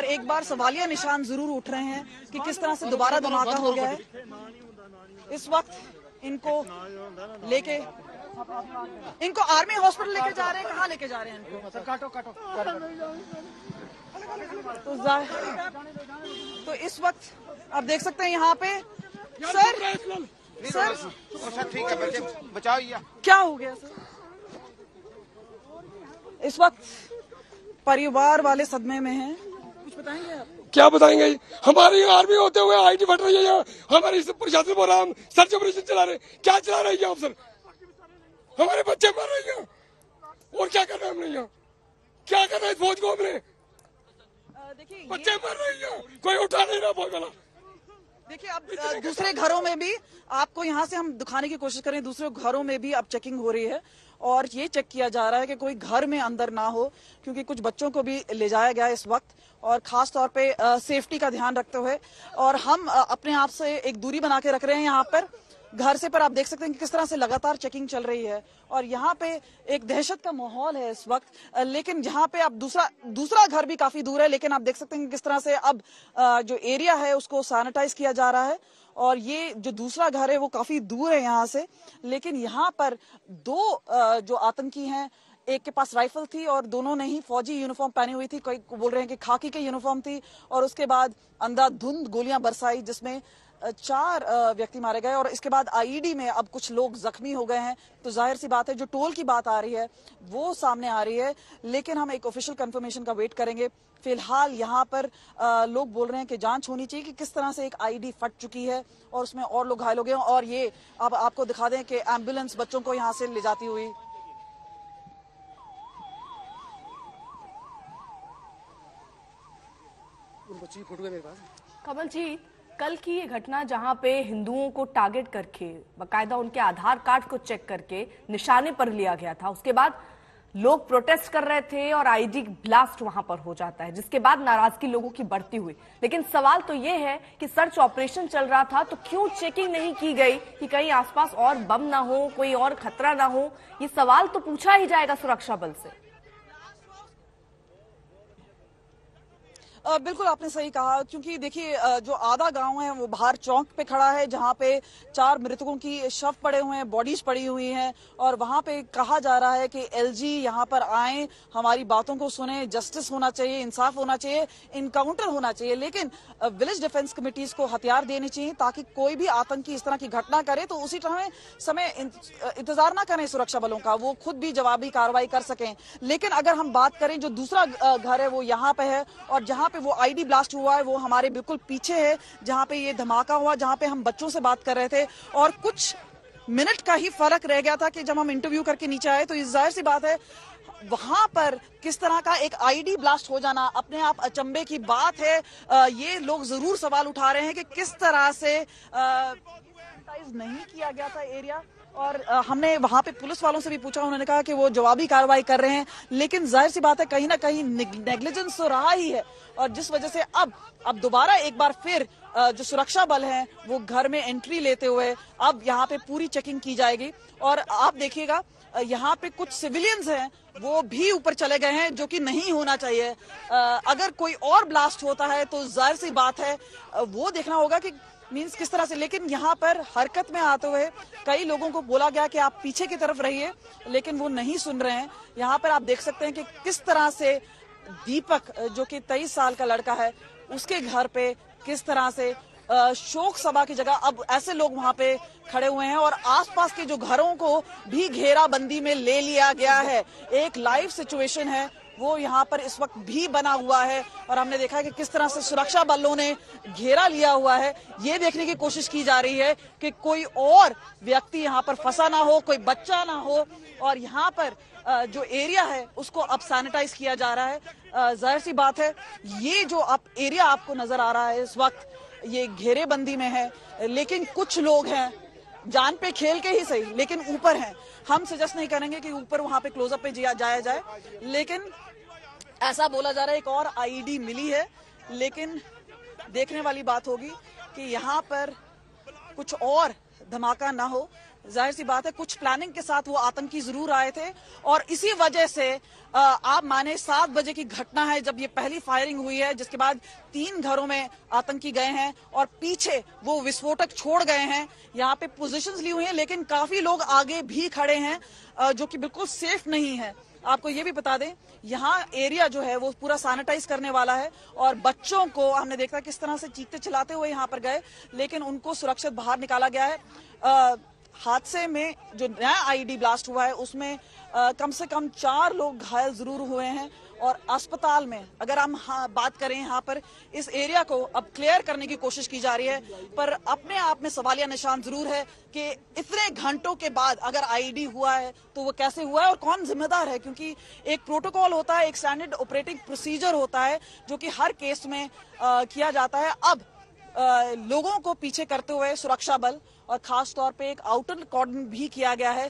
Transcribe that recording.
और एक बार सवालिया निशान ज़रूर उठ रहे हैं कि किस तरह से दोबारा धमाका हो गया है। इस वक्त इनको लेके इनको आर्मी हॉस्पिटल लेके जा रहे हैं कहाँ लेके जा रहे हैं इनको? काटो काटो तो तो इस वक्त आप देख सकते हैं यहाँ पे सर सर सर ठीक है बचाओ क्या हो गया सर? इस वक्त परिवार वाले सदमे में हैं। बताएँगे आप क्या बताएँगे? हमारी आर्मी होते हुए आईटी फट रही है हमारे प्रशासन बोल रहा हम सर्च ऑपरेशन चला रहे क्या चला रहे हैं अफसर हमारे बच्चे मर रहे हैं और क्या कर रहे हैं हमने यहाँ? क्या कर रहे हैं फौज को हमने? बच्चे मर रहे हैं कोई उठा नहीं रहा फौज वाला। देखिए अब दूसरे घरों में भी आपको यहाँ से हम दिखाने की कोशिश करें। दूसरे घरों में भी अब चेकिंग हो रही है। और ये चेक किया जा रहा है कि कोई घर में अंदर ना हो, क्योंकि कुछ बच्चों को भी ले जाया गया इस वक्त, और खास तौर पे सेफ्टी का ध्यान रखते हुए। और हम अपने आप से एक दूरी बना के रख रहे हैं यहाँ पर। घर से पर आप देख सकते हैं कि किस तरह से लगातार चेकिंग चल रही है। और यहाँ पे एक दहशत का माहौल है इस वक्त लेकिन जहाँ पे आप दूसरा दूसरा घर भी काफ़ी दूर है, लेकिन आप देख सकते हैं कि किस तरह से अब जो एरिया है उसको सैनिटाइज किया जा रहा है। और ये जो दूसरा घर है, वो काफ़ी दूर है यहाँ से। लेकिन यहाँ पर दो जो आतंकी हैं, एक के पास राइफल थी और दोनों ने ही फौजी यूनिफॉर्म पहनी हुई थी। कोई बोल रहे हैं कि खाकी के यूनिफॉर्म थी और उसके बाद अंधाधुंध गोलियाँ बरसाई, जिसमें चार व्यक्ति मारे गए और इसके बाद आईईडी में अब कुछ लोग जख्मी हो गए हैं। तो ज़ाहिर सी बात है जो टोल की बात आ रही है वो सामने आ रही है। लेकिन हम एक ऑफिशियल कंफर्मेशन का वेट करेंगे। फ़िलहाल यहाँ पर अ, लोग बोल रहे हैं कि जाँच होनी चाहिए कि किस तरह से एक आईडी फट चुकी है और उसमें और लोग घायल हो गए और ये अब आपको दिखा दें कि एंबुलेंस बच्चों को यहाँ से ले जाती हुई। बच्ची फ़ोटो मेरे पास। कमल जी कल की ये घटना जहाँ पे हिंदुओं को टारगेट करके, बकायदा उनके आधार कार्ड को चेक करके निशाने पर लिया गया था। उसके बाद लोग प्रोटेस्ट कर रहे थे और आईडी ब्लास्ट वहाँ पर हो जाता है, जिसके बाद नाराज़गी लोगों की बढ़ती हुई। लेकिन सवाल तो ये है कि सर्च ऑपरेशन चल रहा था तो क्यों चेकिंग नहीं की गई कि कहीं आसपास और बम ना हो, कोई और खतरा ना हो? ये सवाल तो पूछा ही जाएगा सुरक्षा बल से। बिल्कुल आपने सही कहा, क्योंकि देखिए जो आधा गाँव है, वो बाहर चौक पे खड़ा है, जहाँ पे चार मृतकों की शव पड़े हुए हैं बॉडीज पड़ी हुई हैं, और वहाँ पे कहा जा रहा है कि एलजी यहाँ पर आए, हमारी बातों को सुने जस्टिस होना चाहिए, इंसाफ होना चाहिए इनकाउंटर होना चाहिए, लेकिन विलेज डिफेंस कमेटीज को हथियार देने चाहिए, ताकि कोई भी आतंकी इस तरह की घटना करे तो उसी तरह समय इंतज़ार ना करें सुरक्षा बलों का, वो खुद भी जवाबी कार्रवाई कर सकें। लेकिन अगर हम बात करें, जो दूसरा घर है, वो यहाँ पे है, और जहाँ पे वो आईडी ब्लास्ट हुआ है, वो हमारे बिल्कुल पीछे है, जहाँ पे ये धमाका हुआ, जहाँ पे हम बच्चों से बात कर रहे थे। और कुछ मिनट का ही फ़र्क रह गया था कि जब हम इंटरव्यू करके नीचे आए तो ज़ाहिर सी बात है, वहाँ पर किस तरह का एक आईडी ब्लास्ट हो जाना, अपने आप अचंबे की बात है ये लोग ज़रूर सवाल उठा रहे हैं कि किस तरह से सैनिटाइज नहीं किया गया था एरिया और हमने वहाँ पे पुलिस वालों से भी पूछा, उन्होंने कहा कि वो जवाबी कार्रवाई कर रहे हैं। लेकिन ज़ाहिर सी बात है, कहीं ना कहीं नेग्लिजेंस तो रहा ही है। और जिस वजह से अब अब दोबारा एक बार फिर जो सुरक्षा बल हैं, वो घर में एंट्री लेते हुए, अब यहाँ पे पूरी चेकिंग की जाएगी। और आप देखिएगा यहाँ पे कुछ सिविलियंस हैं, वो भी ऊपर चले गए हैं, जो कि नहीं होना चाहिए। अगर कोई और ब्लास्ट होता है तो ज़ाहिर सी बात है वो देखना होगा कि मीन्स किस तरह से? लेकिन यहाँ पर हरकत में आते हुए कई लोगों को बोला गया कि आप पीछे की तरफ़ रहिए, लेकिन वो नहीं सुन रहे हैं। यहाँ पर आप देख सकते हैं कि किस तरह से दीपक जो कि तेईस साल का लड़का है, उसके घर पे किस तरह से शोक सभा की जगह अब ऐसे लोग वहाँ पे खड़े हुए हैं और आसपास के जो घरों को भी घेराबंदी में ले लिया गया है। एक लाइव सिचुएशन है। वो यहाँ पर इस वक्त भी बना हुआ है और हमने देखा है कि किस तरह से सुरक्षा बलों ने घेरा लिया हुआ है। ये देखने की कोशिश की जा रही है कि कोई और व्यक्ति यहाँ पर फंसा ना हो, कोई बच्चा ना हो और यहाँ पर जो एरिया है उसको अब सैनिटाइज किया जा रहा है। ज़ाहिर सी बात है, ये जो आप एरिया आपको नज़र आ रहा है इस वक्त, ये घेरेबंदी में है, लेकिन कुछ लोग हैं जान पे खेल के ही सही, लेकिन ऊपर है। हम सजेस्ट नहीं करेंगे कि ऊपर वहाँ पे क्लोजअप पे जाया जाए, लेकिन ऐसा बोला जा रहा है, एक और आईडी मिली है, लेकिन देखने वाली बात होगी कि यहाँ पर कुछ और धमाका ना हो। ज़ाहिर सी बात है, कुछ प्लानिंग के साथ वो आतंकी ज़रूर आए थे और इसी वजह से आप माने सात बजे की घटना है जब ये पहली फायरिंग हुई है, जिसके बाद तीन घरों में आतंकी गए हैं और पीछे वो विस्फोटक छोड़ गए हैं। यहाँ पे पोजीशंस ली हुई हैं, लेकिन काफ़ी लोग आगे भी खड़े हैं जो कि बिल्कुल सेफ़ नहीं है। आपको ये भी बता दें, यहाँ एरिया जो है वो पूरा सैनिटाइज करने वाला है और बच्चों को हमने देखा किस तरह से चीखते चिल्लाते हुए यहाँ पर गए, लेकिन उनको सुरक्षित बाहर निकाला गया है। हादसे में जो नया आईडी ब्लास्ट हुआ है उसमें अ, कम से कम चार लोग घायल ज़रूर हुए हैं और अस्पताल में अगर हम हाँ, बात करें यहाँ पर इस एरिया को अब क्लियर करने की कोशिश की जा रही है पर अपने आप में सवालिया निशान ज़रूर है कि इतने घंटों के बाद अगर आईडी हुआ है तो वो कैसे हुआ है और कौन जिम्मेदार है? क्योंकि एक प्रोटोकॉल होता है एक स्टैंडर्ड ऑपरेटिंग प्रोसीजर होता है जो कि हर केस में अ, किया जाता है। अब अ, लोगों को पीछे करते हुए सुरक्षा बल और खास तौर पे एक आउटर कॉर्डन भी किया गया है